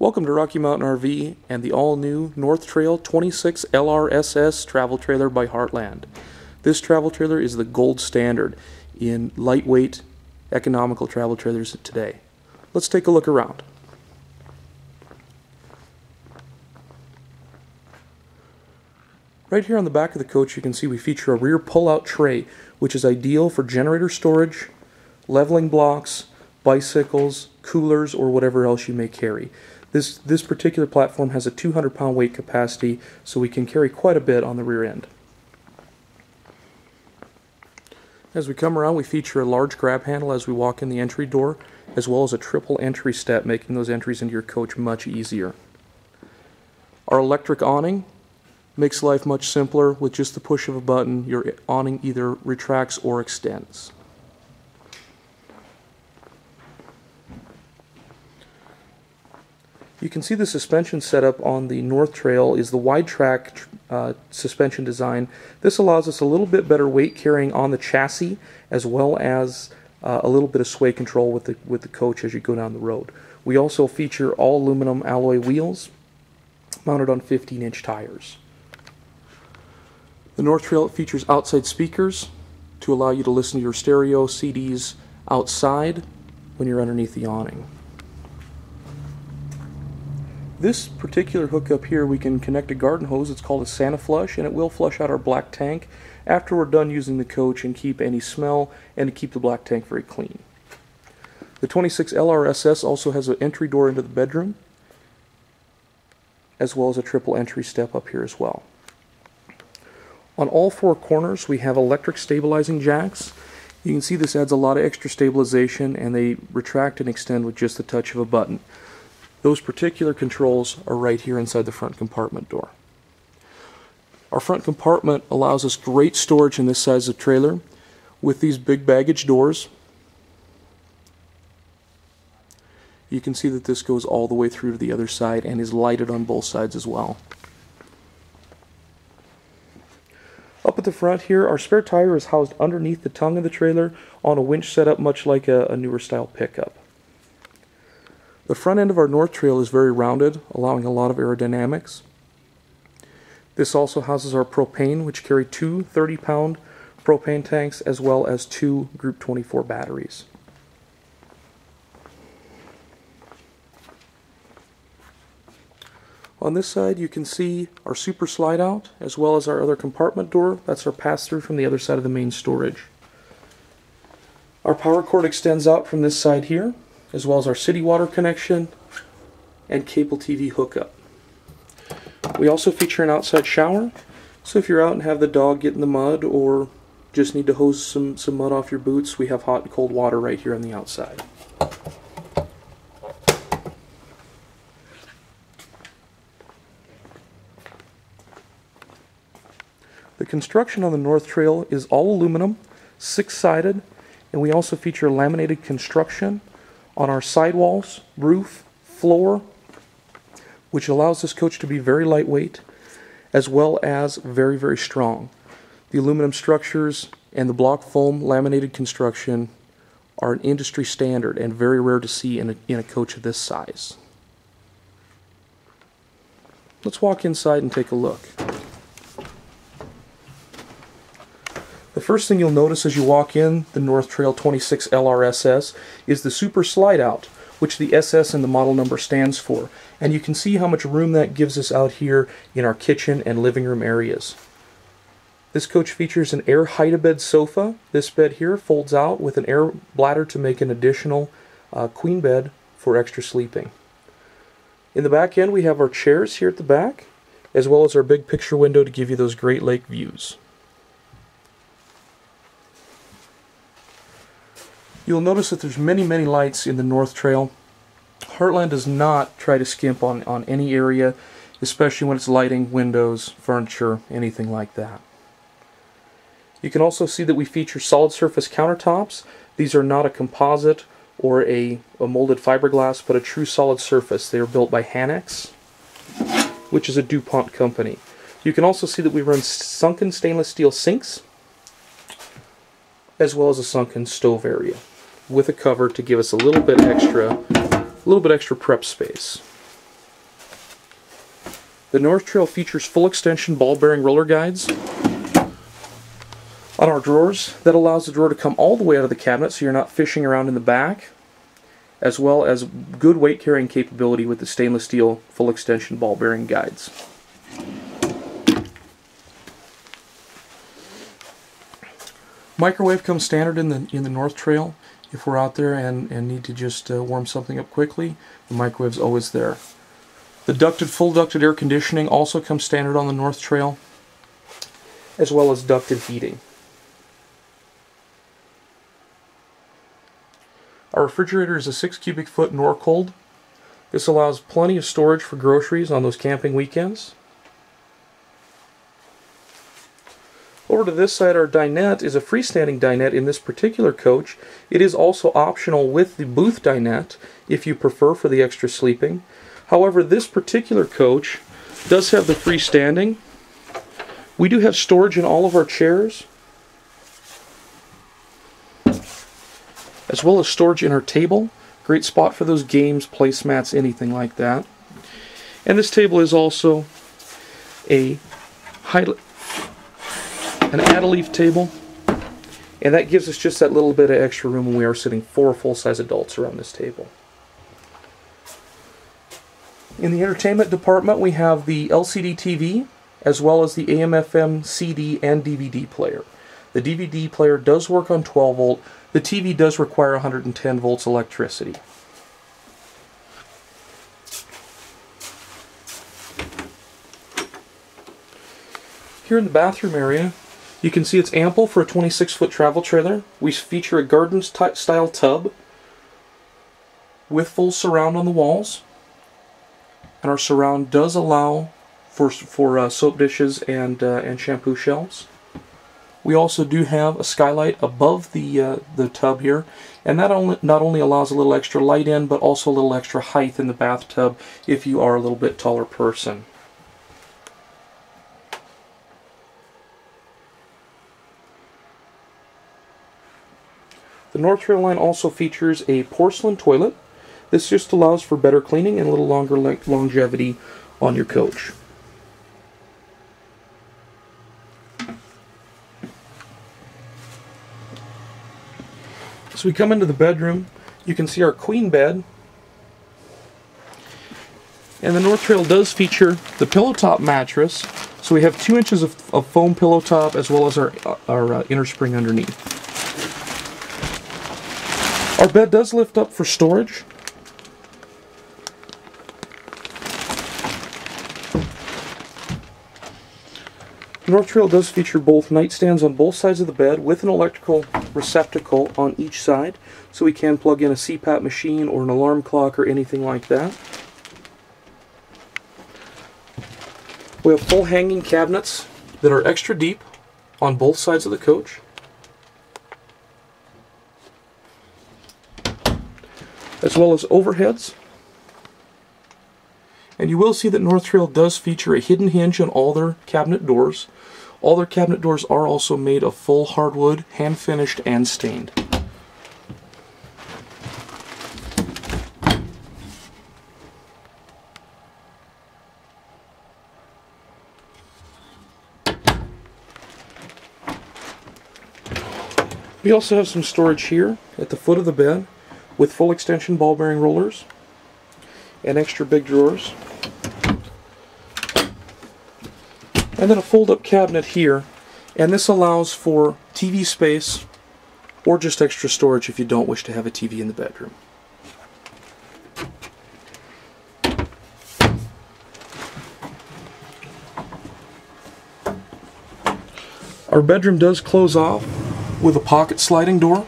Welcome to Rocky Mountain RV and the all-new North Trail 26 LRSS travel trailer by Heartland. This travel trailer is the gold standard in lightweight, economical travel trailers today. Let's take a look around. Right here on the back of the coach you can see we feature a rear pull-out tray which is ideal for generator storage, leveling blocks, bicycles, coolers, or whatever else you may carry. This, this particular platform has a 200 pound weight capacity, so we can carry quite a bit on the rear end. As we come around, we feature a large grab handle as we walk in the entry door, as well as a triple entry step, making those entries into your coach much easier. Our electric awning makes life much simpler. With just the push of a button, your awning either retracts or extends. You can see the suspension setup on the North Trail is the wide track uh, suspension design. This allows us a little bit better weight carrying on the chassis as well as uh, a little bit of sway control with the, with the coach as you go down the road. We also feature all aluminum alloy wheels mounted on 15 inch tires. The North Trail features outside speakers to allow you to listen to your stereo CDs outside when you're underneath the awning. This particular hookup here, we can connect a garden hose. It's called a Santa Flush, and it will flush out our black tank after we're done using the coach and keep any smell and to keep the black tank very clean. The 26 LRSS also has an entry door into the bedroom, as well as a triple entry step up here as well. On all four corners, we have electric stabilizing jacks. You can see this adds a lot of extra stabilization, and they retract and extend with just the touch of a button. Those particular controls are right here inside the front compartment door. Our front compartment allows us great storage in this size of trailer with these big baggage doors. You can see that this goes all the way through to the other side and is lighted on both sides as well. Up at the front here, our spare tire is housed underneath the tongue of the trailer on a winch setup much like a, a newer style pickup. The front end of our North Trail is very rounded, allowing a lot of aerodynamics. This also houses our propane, which carry two 30-pound propane tanks as well as two Group 24 batteries. On this side you can see our super slide out as well as our other compartment door. That's our pass through from the other side of the main storage. Our power cord extends out from this side here as well as our city water connection and cable TV hookup. We also feature an outside shower, so if you're out and have the dog get in the mud or just need to hose some, some mud off your boots, we have hot and cold water right here on the outside. The construction on the North Trail is all aluminum, six-sided, and we also feature laminated construction on our sidewalls, roof, floor, which allows this coach to be very lightweight as well as very, very strong. The aluminum structures and the block foam laminated construction are an industry standard and very rare to see in a, in a coach of this size. Let's walk inside and take a look. The first thing you'll notice as you walk in the North Trail 26 LRSS is the Super Slide Out, which the SS and the model number stands for. And you can see how much room that gives us out here in our kitchen and living room areas. This coach features an air hide-a-bed sofa. This bed here folds out with an air bladder to make an additional uh, queen bed for extra sleeping. In the back end we have our chairs here at the back, as well as our big picture window to give you those great lake views. You'll notice that there's many, many lights in the North Trail. Heartland does not try to skimp on, on any area, especially when it's lighting, windows, furniture, anything like that. You can also see that we feature solid surface countertops. These are not a composite or a, a molded fiberglass, but a true solid surface. They are built by Hanex, which is a DuPont company. You can also see that we run sunken stainless steel sinks, as well as a sunken stove area with a cover to give us a little bit extra, a little bit extra prep space. The North Trail features full extension ball bearing roller guides on our drawers. That allows the drawer to come all the way out of the cabinet so you're not fishing around in the back, as well as good weight carrying capability with the stainless steel full extension ball bearing guides. Microwave comes standard in the in the North Trail. If we're out there and, and need to just uh, warm something up quickly, the microwave's always there. The ducted, full ducted air conditioning also comes standard on the North Trail, as well as ducted heating. Our refrigerator is a 6 cubic foot Norcold. This allows plenty of storage for groceries on those camping weekends. Over to this side, our dinette is a freestanding dinette in this particular coach. It is also optional with the booth dinette if you prefer for the extra sleeping. However, this particular coach does have the freestanding. We do have storage in all of our chairs, as well as storage in our table. Great spot for those games, placemats, anything like that. And this table is also a high, an add-a-leaf table. And that gives us just that little bit of extra room when we are sitting four full-size adults around this table. In the entertainment department, we have the LCD TV, as well as the AM-FM CD and DVD player. The DVD player does work on 12 volt. The TV does require 110 volts electricity. Here in the bathroom area, you can see it's ample for a 26 foot travel trailer. We feature a garden style tub with full surround on the walls. And our surround does allow for, for uh, soap dishes and, uh, and shampoo shelves. We also do have a skylight above the uh, the tub here, and that only not only allows a little extra light in, but also a little extra height in the bathtub if you are a little bit taller person. The North Trail line also features a porcelain toilet. This just allows for better cleaning and a little longer longevity on your coach. So we come into the bedroom. You can see our queen bed. And the North Trail does feature the pillow top mattress. So we have two inches of, of foam pillow top as well as our, our uh, inner spring underneath. Oh, Our bed does lift up for storage. North Trail does feature both nightstands on both sides of the bed with an electrical receptacle on each side, so we can plug in a CPAP machine or an alarm clock or anything like that. We have full hanging cabinets that are extra deep on both sides of the coach. As well as overheads. And you will see that North Trail does feature a hidden hinge on all their cabinet doors. All their cabinet doors are also made of full hardwood, hand finished and stained. We also have some storage here at the foot of the bed with full extension ball bearing rollers and extra big drawers. And then a fold-up cabinet here, and this allows for TV space or just extra storage if you don't wish to have a TV in the bedroom. Our bedroom does close off with a pocket sliding door.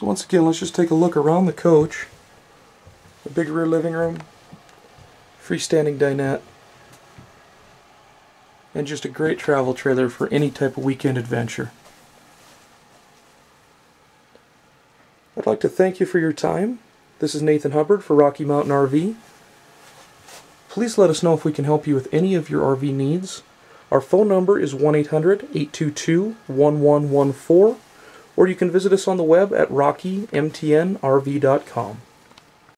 So once again, let's just take a look around the coach—a big rear living room, freestanding dinette, and just a great travel trailer for any type of weekend adventure. I'd like to thank you for your time. This is Nathan Hubbard for Rocky Mountain RV. Please let us know if we can help you with any of your RV needs. Our phone number is 1 800 822 1114 or you can visit us on the web at rockymtnrv.com.